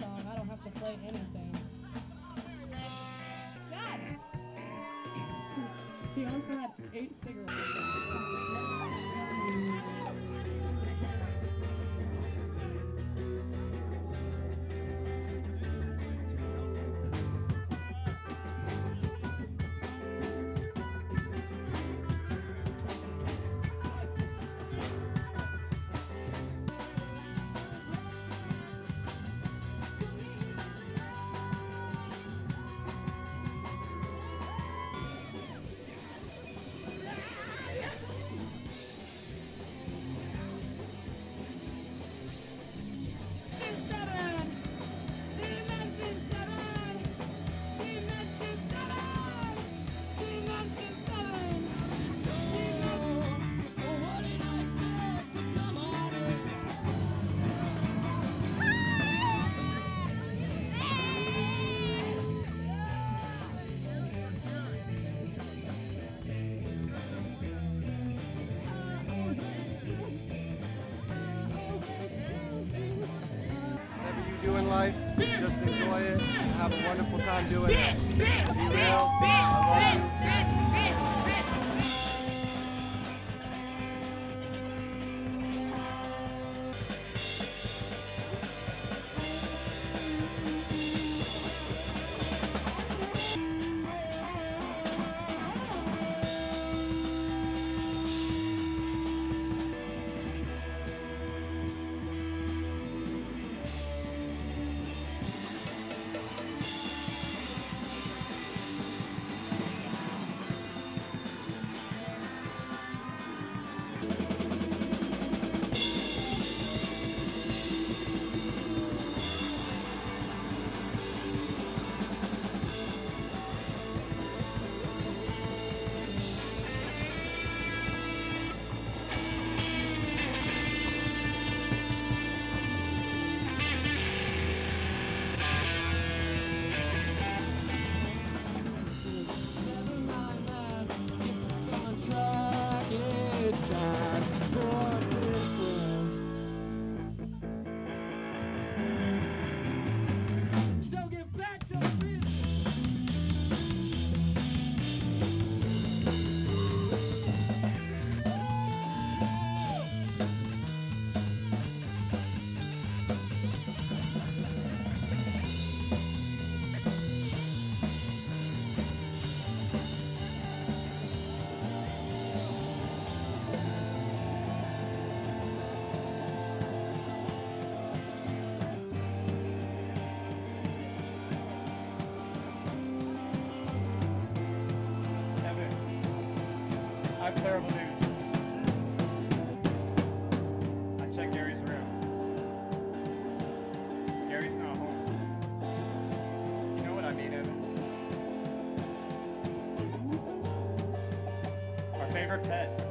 song, I don't have to play anything. God! he also had eight cigarettes. Do in life, just enjoy it. Have a wonderful time doing it. Be real. I love you. Have terrible news. I checked Gary's room. Gary's not home. You know what I mean, Evan? Our favorite pet.